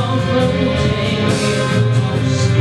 don't take me